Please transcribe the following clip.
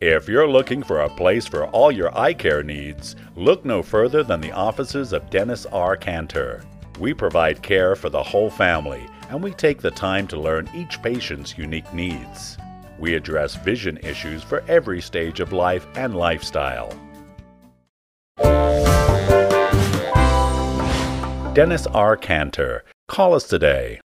If you're looking for a place for all your eye care needs, look no further than the offices of Dennis R. Kantor. We provide care for the whole family, and we take the time to learn each patient's unique needs. We address vision issues for every stage of life and lifestyle. Dennis R. Kantor. Call us today.